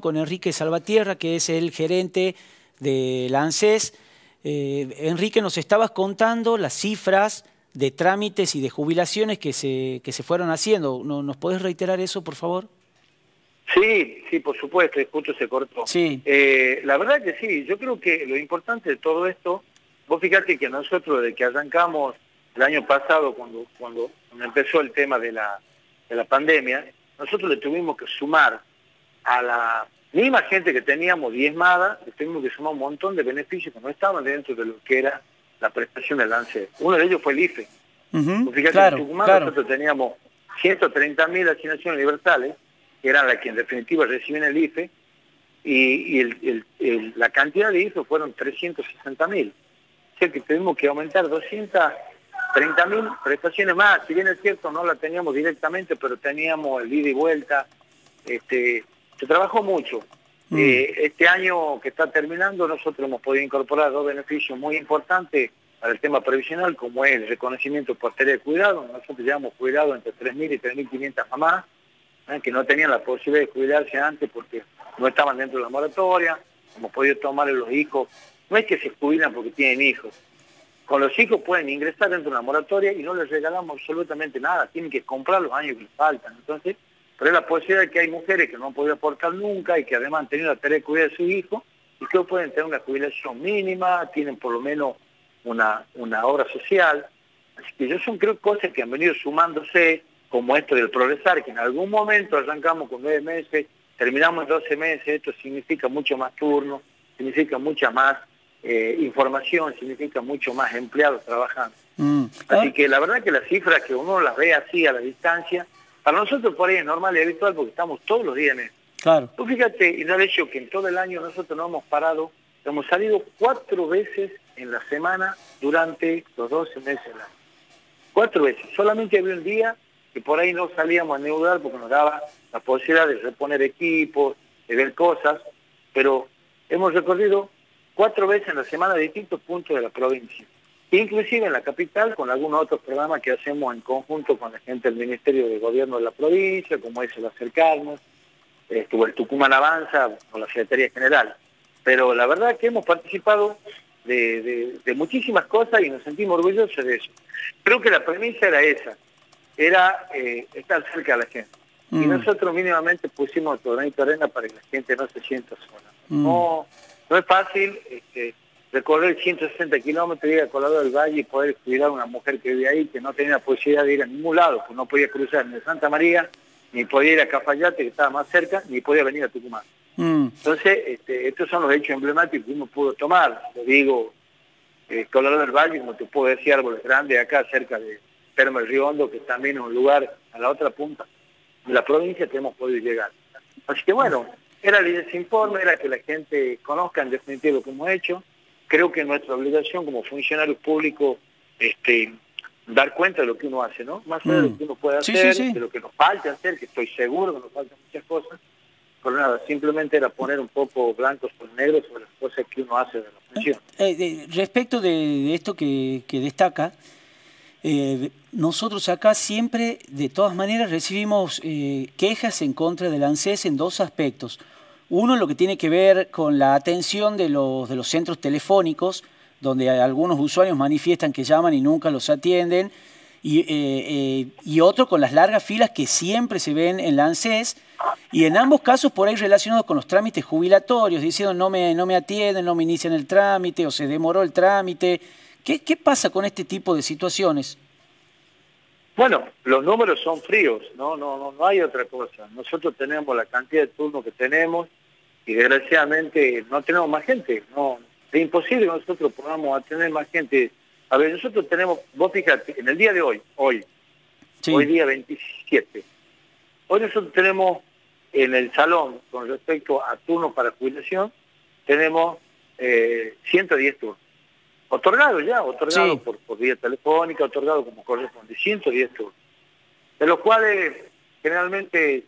con Enrique Salvatierra, que es el gerente de la ANSES. Eh, Enrique, nos estabas contando las cifras de trámites y de jubilaciones que se, que se fueron haciendo. ¿Nos podés reiterar eso, por favor? Sí, sí, por supuesto, justo se cortó. Sí. Eh, la verdad que sí, yo creo que lo importante de todo esto, vos fíjate que nosotros desde que arrancamos el año pasado, cuando, cuando empezó el tema de la, de la pandemia, nosotros le tuvimos que sumar a la misma gente que teníamos diezmada, tuvimos que sumar un montón de beneficios que no estaban dentro de lo que era la prestación del lance. Uno de ellos fue el IFE. Fíjate, en Tucumán nosotros teníamos 130.000 asignaciones universales, que eran las que en definitiva reciben el IFE, y, la cantidad de IFE fueron 360.000. O sea que tuvimos que aumentar 230.000 prestaciones más. Si bien es cierto, no la teníamos directamente, pero teníamos el ida y vuelta, este, se trabajó mucho. Mm. Eh, este año que está terminando nosotros hemos podido incorporar dos beneficios muy importantes para el tema previsional, como es el reconocimiento por de cuidado. Nosotros llevamos cuidado entre 3.000 y 3.500 mamás ¿eh? que no tenían la posibilidad de cuidarse antes porque no estaban dentro de la moratoria. Hemos podido tomarle los hijos. No es que se jubilan porque tienen hijos. Con los hijos pueden ingresar dentro de la moratoria y no les regalamos absolutamente nada. Tienen que comprar los años que les faltan. Entonces, pero es la posibilidad de que hay mujeres que no han podido aportar nunca y que además han tenido la tarea de cuidar de su hijo y que pueden tener una jubilación mínima, tienen por lo menos una, una obra social. Así que yo son creo cosas que han venido sumándose, como esto del progresar, que en algún momento arrancamos con nueve meses, terminamos en doce meses, esto significa mucho más turno, significa mucha más eh, información, significa mucho más empleados trabajando. Mm. Así que la verdad que las cifras que uno las ve así a la distancia, para nosotros por ahí es normal y habitual porque estamos todos los días en eso. Claro. Tú fíjate, y no de hecho que en todo el año nosotros no hemos parado, hemos salido cuatro veces en la semana durante los 12 meses del año. Cuatro veces. Solamente había un día que por ahí no salíamos a neudar porque nos daba la posibilidad de reponer equipos, de ver cosas, pero hemos recorrido cuatro veces en la semana distintos puntos de la provincia inclusive en la capital con algunos otros programas que hacemos en conjunto con la gente del Ministerio de Gobierno de la provincia, como es el Acercarnos, estuvo el Tucumán Avanza con la Secretaría General. Pero la verdad que hemos participado de, muchísimas cosas y nos sentimos orgullosos de eso. Creo que la premisa era esa, era eh, estar cerca de la gente. Y mm. nosotros mínimamente pusimos todo granito arena para que la gente no se sienta sola. Mm. No, no es fácil, este, recorrer 160 kilómetros, ir a Colado del Valle y poder cuidar a una mujer que vive ahí, que no tenía la posibilidad de ir a ningún lado, pues no podía cruzar ni a Santa María, ni podía ir a Cafayate, que estaba más cerca, ni podía venir a Tucumán. Mm. Entonces, este, estos son los hechos emblemáticos que uno pudo tomar. Lo digo, eh, Colorado del Valle, como te puedo decir, árboles grandes acá cerca de Termo el Río Hondo, que también es un lugar a la otra punta de la provincia que hemos podido llegar. Así que bueno, era ese informe, era que la gente conozca en definitiva lo que hemos hecho, creo que nuestra obligación como funcionarios públicos este, dar cuenta de lo que uno hace, ¿no? Más allá de lo mm. que uno puede hacer, de lo que nos falta hacer, que estoy seguro que nos faltan muchas cosas, pero nada, simplemente era poner un poco blancos por negros sobre las cosas que uno hace de la función. Eh, eh, respecto de, esto que, destaca, eh, nosotros acá siempre, de todas maneras, recibimos quejas en contra del ANSES en dos aspectos. Uno, lo que tiene que ver con la atención de los, de los centros telefónicos, donde algunos usuarios manifiestan que llaman y nunca los atienden, y, eh, eh, y, otro con las largas filas que siempre se ven en la ANSES, y en ambos casos por ahí relacionados con los trámites jubilatorios, diciendo no me, no me atienden, no me inician el trámite o se demoró el trámite. ¿Qué, qué pasa con este tipo de situaciones? Bueno, los números son fríos, no, no, no, no hay otra cosa. Nosotros tenemos la cantidad de turnos que tenemos y desgraciadamente no tenemos más gente. No, es imposible que nosotros podamos tener más gente. A ver, nosotros tenemos, vos fíjate, en el día de hoy, hoy, hoy día 27, hoy nosotros tenemos en el salón, con respecto a turnos para jubilación, tenemos eh, 110 turnos. Otorgado ya, otorgado por, por vía telefónica, otorgado como corresponde, 110 turnos. De los cuales generalmente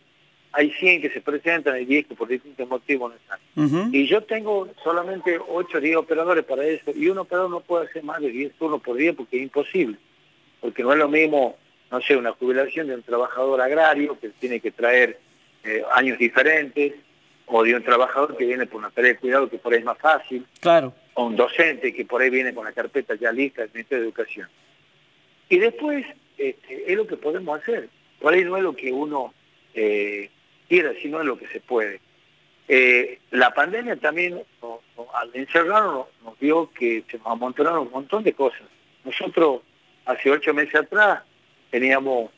hay 100 que se presentan, hay 10 que por distintos motivos no están. Y yo tengo solamente 8 o 10 operadores para eso, y un operador no puede hacer más de 10 turnos por día porque es imposible. Porque no es lo mismo, no sé, una jubilación de un trabajador agrario que tiene que traer eh, años diferentes, o de un trabajador que viene por una tarea de cuidado que por ahí es más fácil, claro. o un docente que por ahí viene con la carpeta ya lista del Ministerio de Educación. Y después este, es lo que podemos hacer. Por ahí no es lo que uno eh, quiera, sino es lo que se puede. Eh, la pandemia también, al encerrarnos, nos dio que se nos amontonaron un montón de cosas. Nosotros, hace ocho meses atrás, teníamos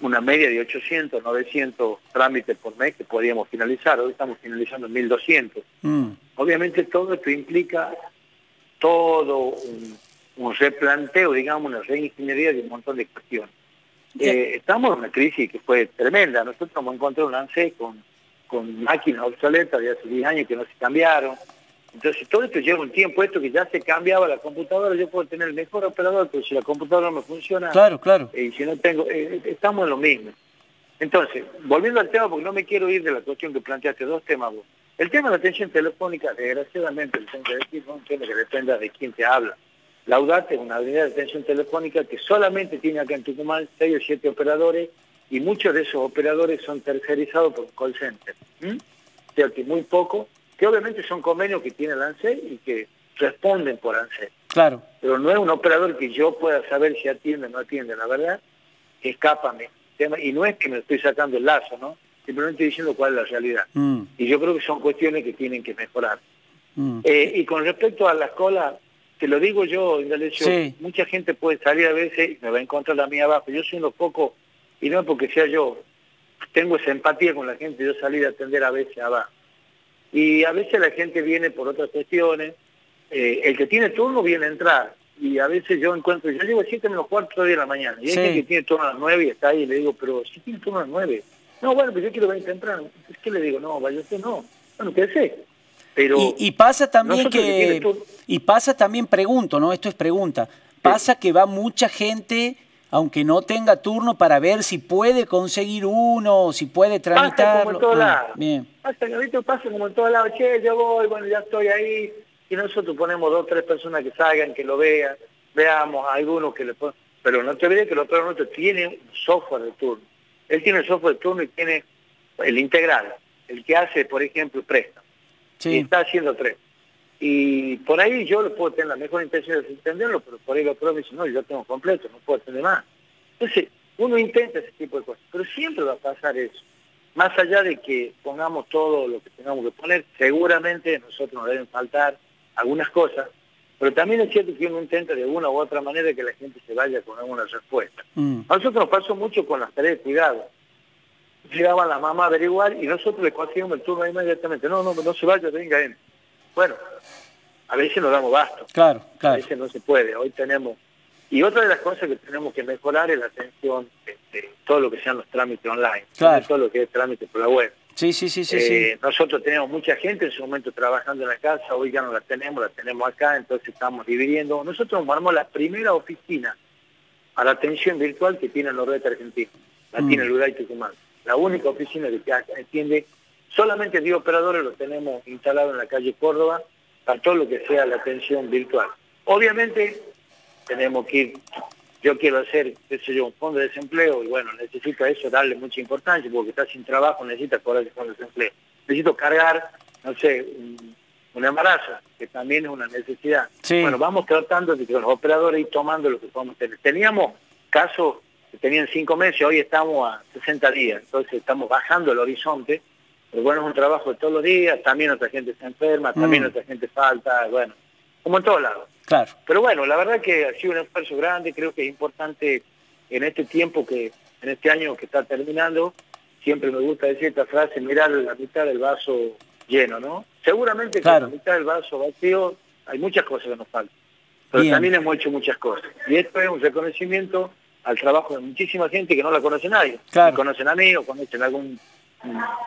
una media de 800, 900 trámites por mes que podíamos finalizar. Hoy estamos finalizando en 1200. Mm. Obviamente todo esto implica todo un, replanteo, digamos, una reingeniería de un montón de cuestiones. Eh, estamos en una crisis que fue tremenda. Nosotros hemos encontrado un ANSE con, con máquinas obsoletas de hace 10 años que no se cambiaron entonces todo esto lleva un tiempo, esto que ya se cambiaba la computadora, yo puedo tener el mejor operador, pero si la computadora no funciona, claro, claro. y si no tengo, eh, estamos en lo mismo. Entonces, volviendo al tema, porque no me quiero ir de la cuestión que planteaste, dos temas vos. El tema de la atención telefónica, desgraciadamente, tengo que decir, no que dependa de quién te habla. La UDAT es una unidad de atención telefónica que solamente tiene acá en Tucumán seis o siete operadores y muchos de esos operadores son tercerizados por un call center. O sea que muy poco que obviamente son convenios que tiene el y que responden por ANSE. Claro. Pero no es un operador que yo pueda saber si atiende o no atiende, la verdad, escápame. Y no es que me estoy sacando el lazo, ¿no? Simplemente diciendo cuál es la realidad. Mm. Y yo creo que son cuestiones que tienen que mejorar. Mm. Eh, y con respecto a la escuela, te lo digo yo, sí. mucha gente puede salir a veces y me va a encontrar a mí abajo. Yo soy uno poco, y no porque sea yo, tengo esa empatía con la gente, yo salí a atender a veces abajo. Y a veces la gente viene por otras cuestiones. Eh, el que tiene turno viene a entrar. Y a veces yo encuentro, yo llego a 7 menos cuarto de la mañana. Y hay gente que tiene turno a las 9 y está ahí y le digo, pero si tiene turno a las 9. No, bueno, pero yo quiero venir temprano. Es que le digo, no, vaya usted no. Bueno, qué sé. Pero y, pasa también que, y pasa también, pregunto, ¿no? Esto es pregunta. Pasa que va mucha gente aunque no tenga turno para ver si puede conseguir uno, si puede tramitarlo. Pasa como en ah. Bien. Pasa, pasa como en todos lados. Che, yo voy, bueno, ya estoy ahí. Y nosotros ponemos dos tres personas que salgan, que lo vean, veamos a algunos que le ponen. Pero no te olvides que el otro nuestro tiene un software de turno. Él tiene el software de turno y tiene el integral, el que hace, por ejemplo, préstamo. Sí. Y está haciendo tres. Y por ahí yo le puedo tener la mejor intención de entenderlo, pero por ahí lo otro me dice, no, yo tengo completo, no puedo tener más. Entonces, uno intenta ese tipo de cosas, pero siempre va a pasar eso. Más allá de que pongamos todo lo que tengamos que poner, seguramente a nosotros nos deben faltar algunas cosas, pero también es cierto que uno intenta de una u otra manera que la gente se vaya con alguna respuesta. Mm. A nosotros nos pasó mucho con las tareas de cuidado. Llegaba la mamá a averiguar y nosotros le conseguimos el turno inmediatamente. No, no, no se vaya, venga, en. Bueno, a veces nos damos basto. Claro, claro. A veces no se puede. Hoy tenemos... Y otra de las cosas que tenemos que mejorar es la atención de, todo lo que sean los trámites online, claro. todo lo que es trámite por la web. Sí, sí, sí, sí, eh, Nosotros tenemos mucha gente en su momento trabajando en la casa, hoy ya no la tenemos, la tenemos acá, entonces estamos dividiendo. Nosotros armamos la primera oficina a la atención virtual que tiene el noroeste argentino, la tiene el Uruguay Tucumán. La única oficina que atiende Solamente 10 operadores lo tenemos instalado en la calle Córdoba para todo lo que sea la atención virtual. Obviamente tenemos que ir, yo quiero hacer, qué sé yo, un fondo de desempleo y bueno, necesito a eso darle mucha importancia porque está sin trabajo, necesita cobrar el fondo de desempleo. Necesito cargar, no sé, un, embarazo, que también es una necesidad. Bueno, vamos tratando de que los operadores ir tomando lo que podemos tener. Teníamos casos que tenían cinco meses, hoy estamos a 60 días, entonces estamos bajando el horizonte pero bueno, es un trabajo de todos los días, también otra gente se enferma, también mm. otra gente falta, bueno, como en todos lados. Claro. Pero bueno, la verdad que ha sido un esfuerzo grande, creo que es importante en este tiempo que, en este año que está terminando, siempre me gusta decir esta frase, mirar la mitad del vaso lleno, ¿no? Seguramente que la mitad del vaso vacío hay muchas cosas que nos faltan, pero también hemos hecho muchas cosas. Y esto es un reconocimiento al trabajo de muchísima gente que no la conoce nadie. Claro. conocen a mí o conocen a algún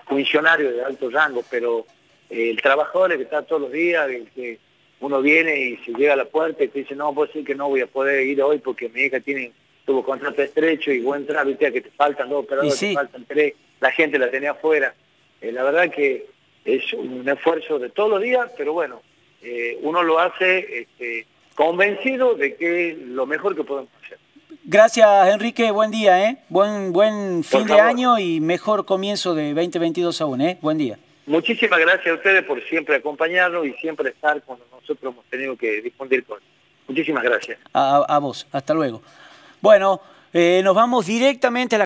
funcionario de alto rango, pero eh, el trabajador que está todos los días, el que uno viene y se llega a la puerta y te dice, no, puedo decir que no voy a poder ir hoy porque mi hija tiene tuvo contrato estrecho y buen entrar, viste, que te faltan dos operadores, te faltan tres, la gente la tenía afuera. Eh, la verdad que es un esfuerzo de todos los días, pero bueno, eh, uno lo hace este, convencido de que es lo mejor que podemos hacer. Gracias, Enrique. Buen día, ¿eh? Buen, buen fin de año y mejor comienzo de 2022 aún, ¿eh? Buen día. Muchísimas gracias a ustedes por siempre acompañarnos y siempre estar cuando nosotros hemos tenido que difundir cosas. Muchísimas gracias. A, vos, hasta luego. Bueno, eh, nos vamos directamente a la